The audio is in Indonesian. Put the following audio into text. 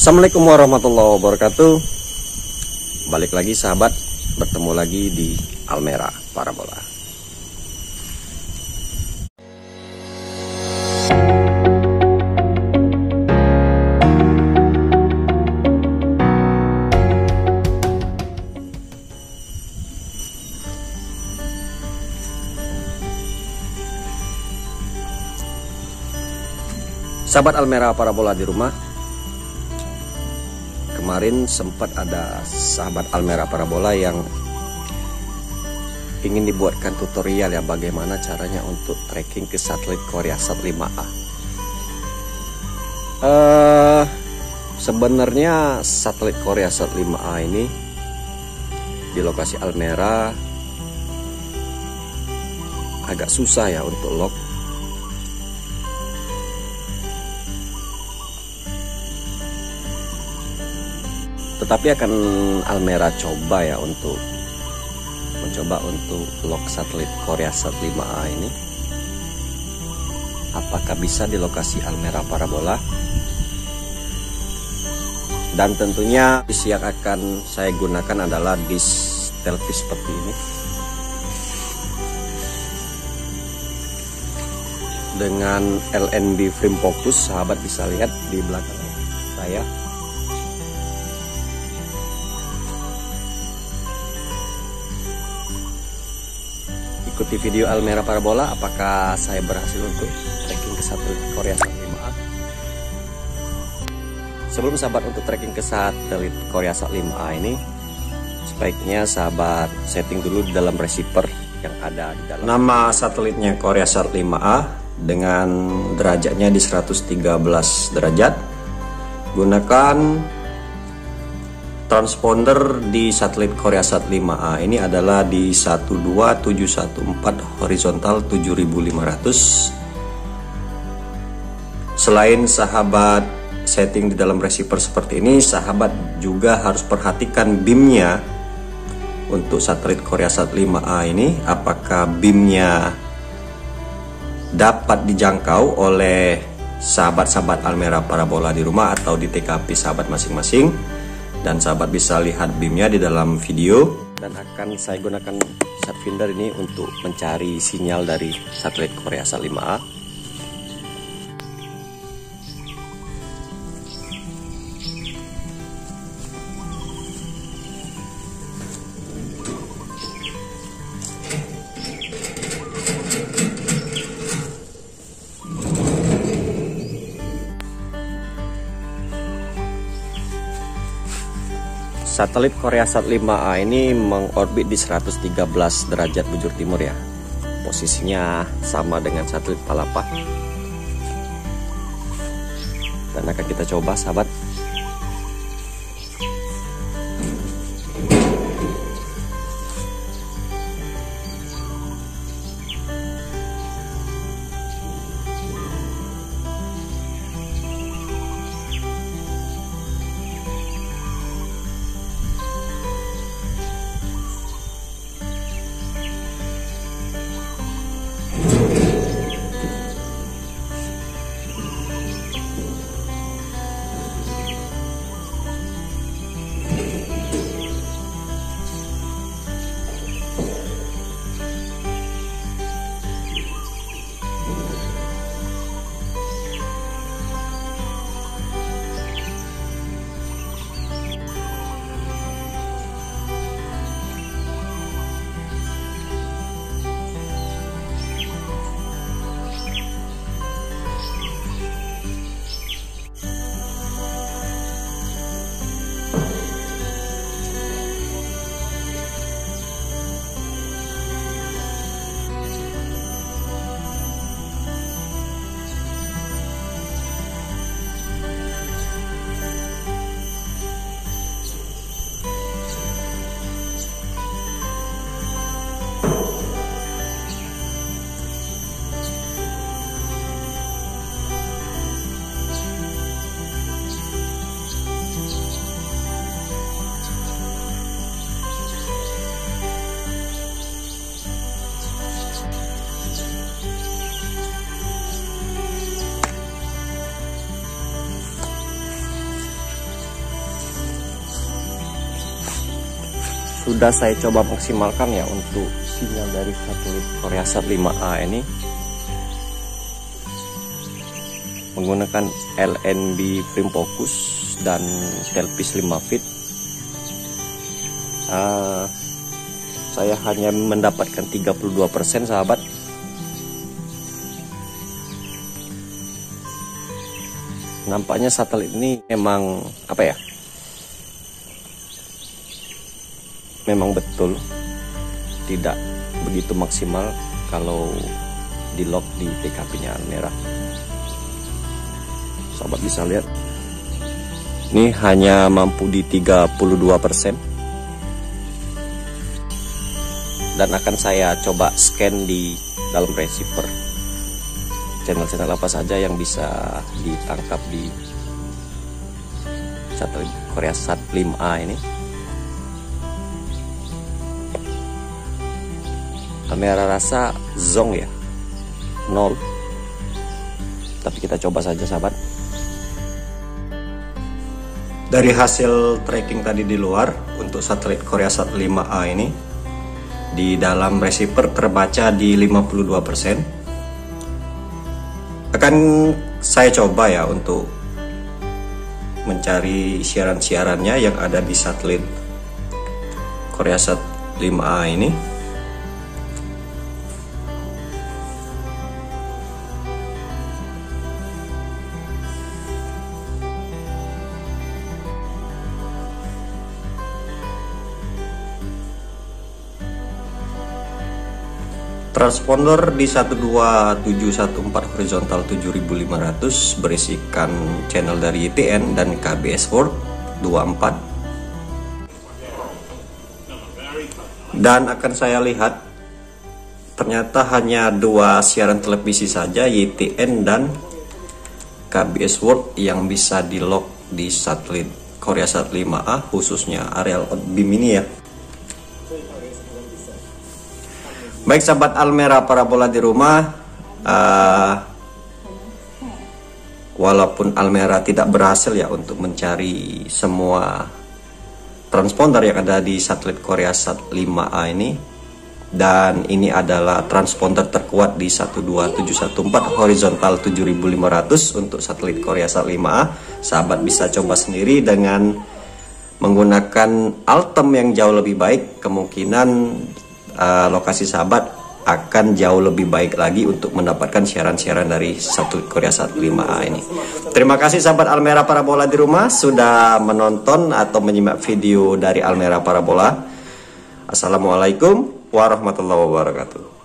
Assalamualaikum warahmatullahi wabarakatuh. Balik lagi sahabat. Bertemu lagi di Almera Parabola. Sahabat Almera Parabola di rumah Kemarin sempat ada sahabat Almera Parabola yang ingin dibuatkan tutorial ya bagaimana caranya untuk tracking ke satelit Korea Sat 5A uh, Sebenarnya satelit Korea Sat 5A ini di lokasi Almera agak susah ya untuk lock tetapi akan Almera coba ya untuk mencoba untuk lock satelit Korea Sat 5A ini. Apakah bisa di lokasi Almera Parabola? Dan tentunya disk yang akan saya gunakan adalah disk televisi seperti ini. Dengan LNB frame focus sahabat bisa lihat di belakang saya ikuti video Almera Parabola apakah saya berhasil untuk tracking ke satelit Korea Sat 5A sebelum sahabat untuk tracking ke satelit Korea Sat 5A ini sebaiknya sahabat setting dulu di dalam receiver yang ada di dalam. Nama satelitnya Korea Sat 5A dengan derajatnya di 113 derajat. Gunakan transponder di satelit Korea Sat 5A ini adalah di 12714 horizontal 7500 selain sahabat setting di dalam receiver seperti ini sahabat juga harus perhatikan beamnya untuk satelit Korea Sat 5A ini. Apakah beamnya dapat dijangkau oleh sahabat-sahabat Almera Parabola di rumah atau di TKP sahabat masing-masing dan sahabat bisa lihat beamnya di dalam video. Dan akan saya gunakan sat finder ini untuk mencari sinyal dari satelit Korea Sat 5A Satelit Korea Sat 5A ini mengorbit di 113 derajat bujur timur ya. Posisinya sama dengan satelit Palapa. Dan akan kita coba sahabat sudah saya coba maksimalkan ya untuk sinyal dari satelit Koreasat 5A ini. Menggunakan LNB frame focus dan telpis 5 feet. Uh, saya hanya mendapatkan 32% sahabat. Nampaknya satelit ini memang apa ya memang betul tidak begitu maksimal kalau di lock di TKP nya merah. Sahabat bisa lihat ini hanya mampu di 32% dan akan saya coba scan di dalam receiver channel-channel apa saja yang bisa ditangkap di satelit Korea Sat 5A ini kamera rasa zong ya. Nol. Tapi kita coba saja sahabat. Dari hasil tracking tadi di luar untuk satelit Korea Sat 5A ini di dalam receiver terbaca di 52% akan saya coba ya untuk mencari siaran-siarannya yang ada di satelit Korea Sat 5A ini Transponder di 12714 horizontal 7500 berisikan channel dari YTN dan KBS World 24 dan akan saya lihat ternyata hanya dua siaran televisi saja YTN dan KBS World yang bisa di lock di satelit Korea Sat 5A khususnya areal beam ini ya Baik sahabat Almera parabola di rumah, uh, walaupun Almera tidak berhasil ya untuk mencari semua transponder yang ada di satelit Korea Sat 5A ini. Dan ini adalah transponder terkuat di 12714 horizontal 7500 untuk satelit Korea Sat 5A sahabat bisa coba sendiri dengan menggunakan Altem yang jauh lebih baik kemungkinan uh, lokasi sahabat akan jauh lebih baik lagi untuk mendapatkan siaran-siaran dari satu Korea 15A ini. Terima kasih sahabat Almera Parabola di rumah sudah menonton atau menyimak video dari Almera Parabola. Assalamualaikum warahmatullahi wabarakatuh.